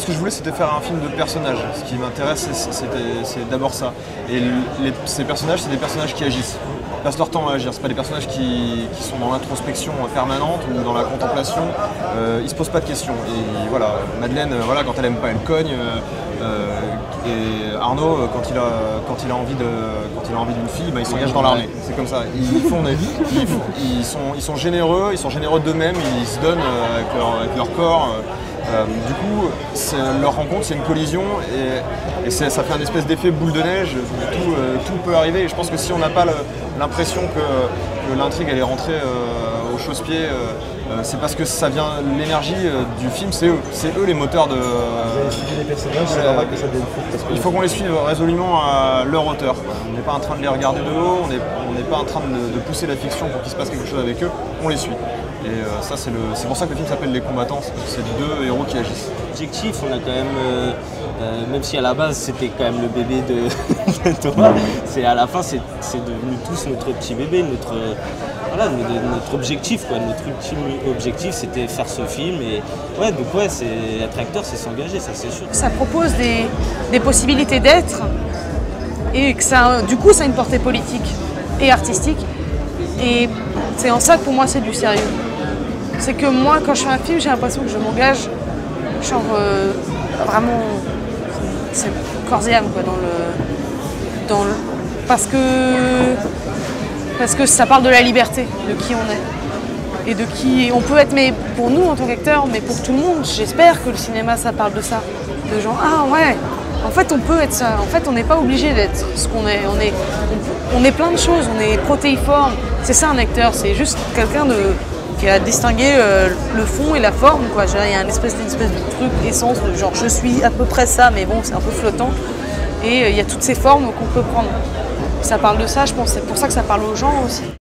moi, ce que je voulais, c'était faire un film de personnages. Ce qui m'intéresse, c'est- d'abord ça. Et les- ces personnages, c'est des personnages qui agissent. Ils passent leur temps à agir. C'est pas des personnages qui, qui sont dans l'introspection permanente ou dans la contemplation. Euh, ils se posent pas de questions. Et voilà, Madeleine, euh, voilà, quand elle aime pas, elle cogne. euh, euh, et Arnaud, quand il a, quand il a envie de, quand il a envie d'une fille, bah, il s'engage dans l'armée. C'est comme ça. Ils font des- ils, ils sont, ils sont généreux, ils sont généreux d'eux-mêmes, ils se donnent avec leur, avec leur corps. Euh, du coup, leur rencontre, c'est une collision et, ça fait un espèce d'effet boule de neige. Tout, euh, tout peut arriver. Et je pense que si on n'a pas l'impression que, que l'intrigue elle est rentrée euh, au chausse-pied, c'est parce que ça vient. L'énergie du film, c'est eux. C'est eux les moteurs de. Vous avez suivi les personnages, c'est normal que ça devienne fou. Parce que Il faut qu'on les suive résolument à leur hauteur. quoi. On n'est pas en train de les regarder de haut, on n'est on n'est pas en train de, de pousser la fiction pour qu'il se passe quelque chose avec eux, on les suit. Et euh, ça, c'est le- c'est pour ça que le film s'appelle Les combattants, c'est deux héros qui agissent. Objectif, on a quand même, euh, euh, même si à la base c'était quand même le bébé de, de Thomas, c'est à la fin c'est c'est devenu tous notre petit bébé, notre, euh, voilà, notre, notre objectif quoi, notre ultime objectif c'était faire ce film et ouais donc ouais c'est être acteur c'est s'engager ça c'est sûr. Ça propose des, des possibilités d'être et que ça, du coup, ça a une portée politique et artistique. Et c'est en ça que pour moi, c'est du sérieux. C'est que moi, quand je fais un film, j'ai l'impression que je m'engage, genre euh, vraiment, c'est corps et âme quoi, dans le, dans le, parce que parce que ça parle de la liberté, de qui on est. Et de qui on peut être, mais pour nous en tant qu'acteurs, mais pour tout le monde, j'espère que le cinéma ça parle de ça, de gens ah ouais, en fait on peut être ça, en fait on n'est pas obligé d'être ce qu'on est, on est, on, on est plein de choses, on est protéiforme, c'est ça un acteur, c'est juste quelqu'un de qui a distingué euh, le fond et la forme quoi. Il y a une espèce, une de truc essence de genre je suis à peu près ça, mais bon c'est un peu flottant et euh, il y a toutes ces formes qu'on peut prendre. Ça parle de ça, je pense, c'est pour ça que ça parle aux gens aussi.